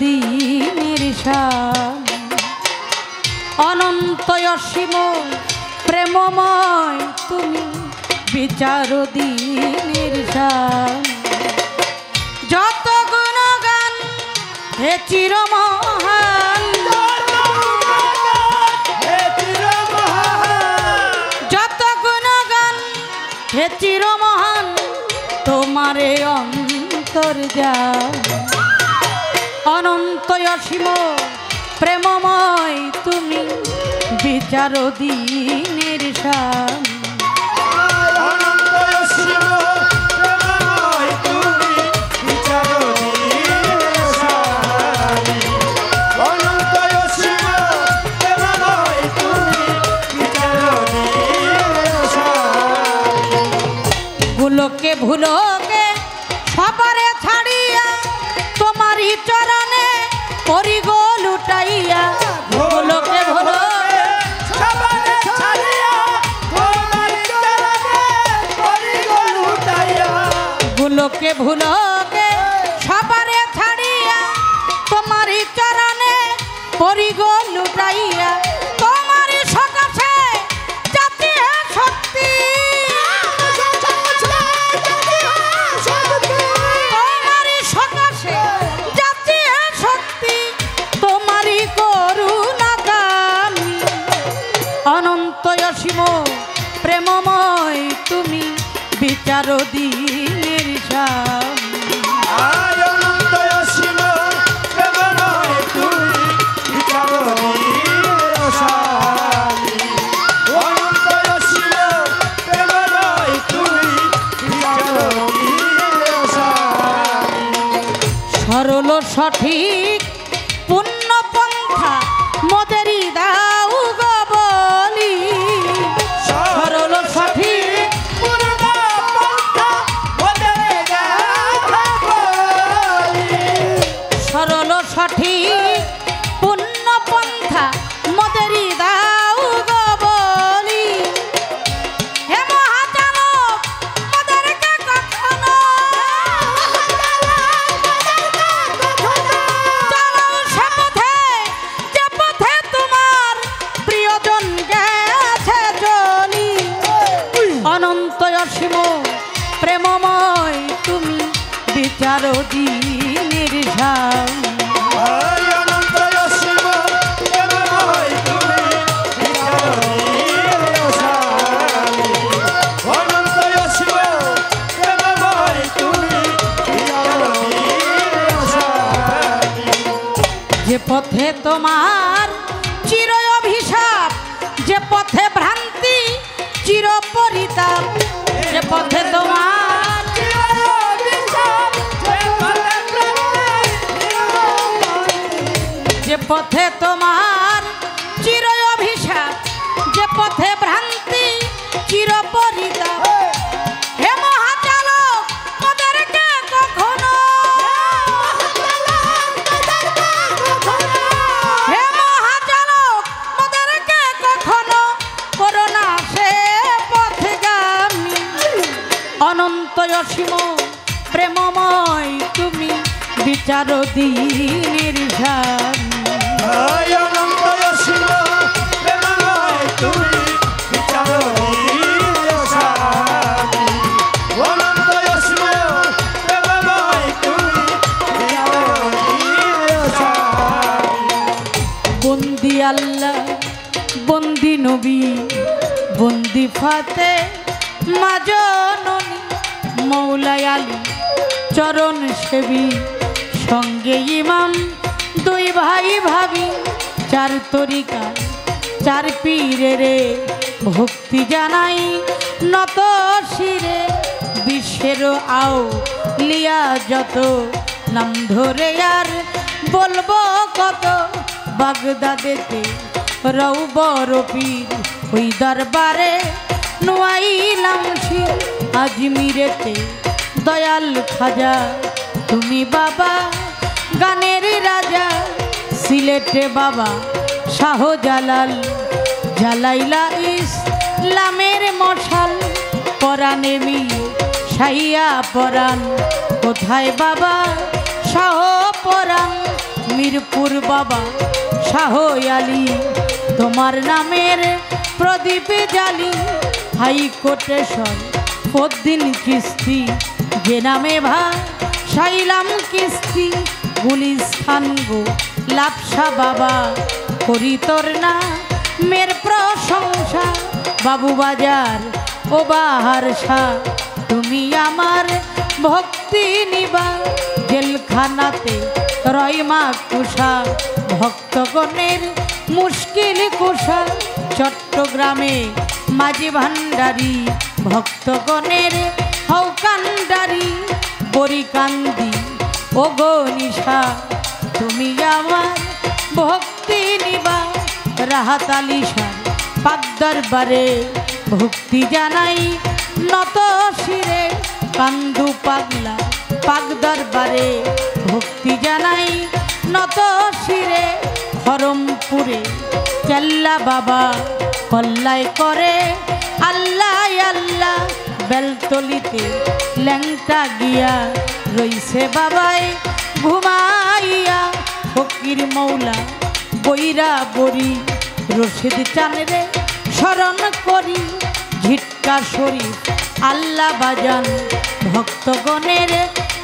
দিনের। অনন্তয় শিব প্রেমময় তুমি বিচার দিনের। যত গুণগান হে চিরমহান যত গুণগান হে চিরমহান, তোমারে অন্তর যা অনন্ত অসীম প্রেমময় তুমি বিচার দিনের স্বামী। গুলোকে গুলোকে ভুলোকে সবারে ছাড়িয়া তোমারই চরণে পরিগো লুটাইয়া তোমারই সকাশে জাতি হে শক্তি। তোমারই সকাশে জাতি হে শক্তি, তোমারই করুণা গামী অনন্ত অসীম প্রেমময় তুমি বিচার দিনের সঠিক পুণ্য পন্থা মোদেরই পথে তোমার ফাতে মাজননী মৌলাই আলী চরণ সেবী, সঙ্গে ইমাম, দুই ভাই ভাবি, চার তরিকা, চার পীরে রে, ভক্তি জানাই নত শিরে বিশ্বের আও লিয়া যত, নাম ধরে আর বলব কত, বাগদাদেতে রৌ পীর ওই দরবারে নোয়াইলাম শির আজমিরেতে দয়াল খাজা। তুমি বাবা, গানের রাজা, সিলেটে বাবা শাহজালাল। জালাইলা ইসলামের মশাল, পরাণে মিয়ে সাইয়া পরাণ। কোথায় বাবা শাহ পরাণ? মিরপুর বাবা শাহ আলী। তোমার নামের প্রদীপ জালি হাইকোর্টেশন পদ্দিন কিস্তি, যে নামে ভা সাইলাম কিস্তি, গুলিস্থান গো লাপসা বাবা, করি তোর না মের প্রশংসা, বাবু বাজার ও বাহার তুমি আমার ভক্তি নিবা, জেলখানাতে রয়মা কুষা, ভক্তগণের মুশকিল কুষা, চট্টগ্রামে মাঝি ভান্ডারি, ভক্তগণের হৌকান্ডারি বরিকান্দি ও গো তুমি আমার ভক্তি নিবা, রাহাত আলিশান পাক দরবারে ভক্তি জানাই নত শিরে, কান্দু পাগলা পাক দরবারে ভক্তি জানাই নত শিরে হরমপুরে চেল্লা বাবা কল্লাই করে, আল্লাহ আল্লাহ, বেলতলিতে ল্যাংটা গিয়া রইছে বাবাই, ঘুমাইয়া ফকির মৌলা, বইরা বড়ি, রশিদ চানরে স্মরণ করি, ঝিটকা শরীফ, আল্লাহ বাজান, ভক্তগণের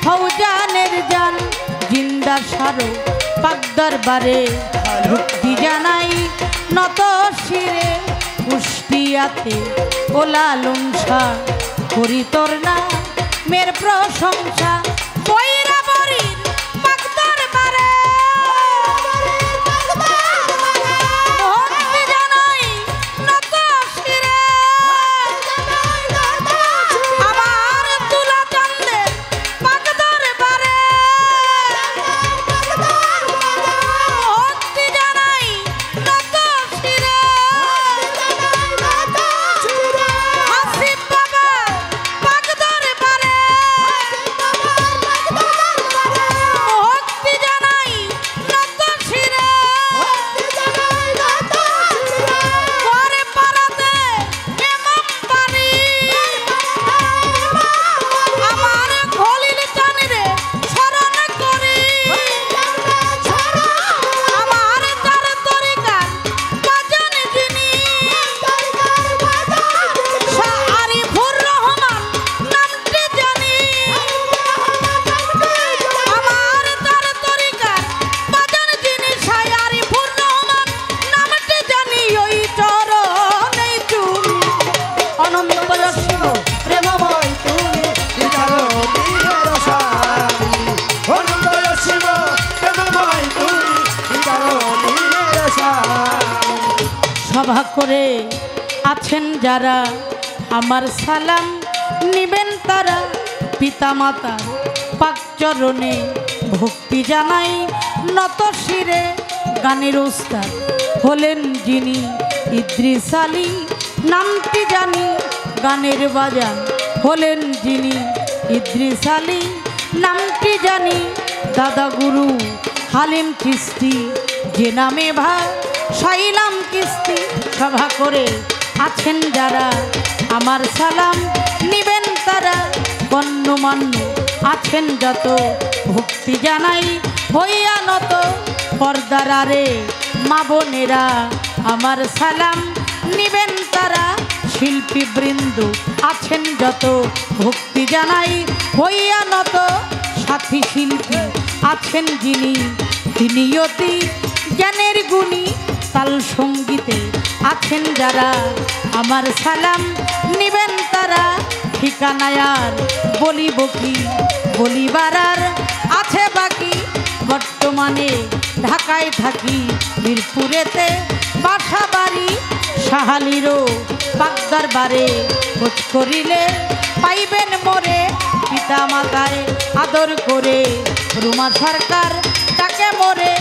ফৌজানের যান জিন্দা সারো পাকদার বারে ভক্তি জানাই নত শিরে। কুষ্টিয়াতে ওলা লুংসা করি তোর না মের প্রশংসা। করে আছেন যারা, আমার সালাম নিবেন তারা। পিতামাতার পাকচরণে ভক্তি জানাই নত শিরে গানের ওস্তাদ হলেন যিনি ইদ্রিস আলী। নামটি জানি গানের বাজান হলেন যিনি ইদ্রিস আলী। নামটি জানি দাদা গুরু হালিম কিস্তি, যে নামে ভাই সাইলাম কিস্তি। সভা করে আছেন যারা, আমার সালাম নিবেন তারা। গণ্যমান্য আছেন যত, ভক্তি জানাই হইয়া নত। পর্দার আরে মা বোনেরা, আমার সালাম নিবেন তারা। শিল্পী বৃন্দ আছেন যত, ভক্তি জানাই হইয়া নত। সাথী শিল্পী আছেন যিনি, তিনি অতি জ্ঞানের গুণী। তাল সঙ্গীতে আছেন যারা, আমার সালাম নিবেন তারা। ঠিকানায়ার বলিব কি? বলিবার আর আছে বাকি। বর্তমানে ঢাকায় থাকি, মিরপুরেতে বাসা বাড়ি সাহালিরও বাগদার বারে খোঁজ করিলে পাইবেন মোরে। পিতা মাতায় আদর করে, রুমা সরকার তাকে মোরে।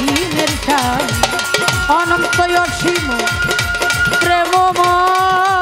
দিনের শান অনন্ত অসীম প্রেমময়।